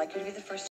like you to be the first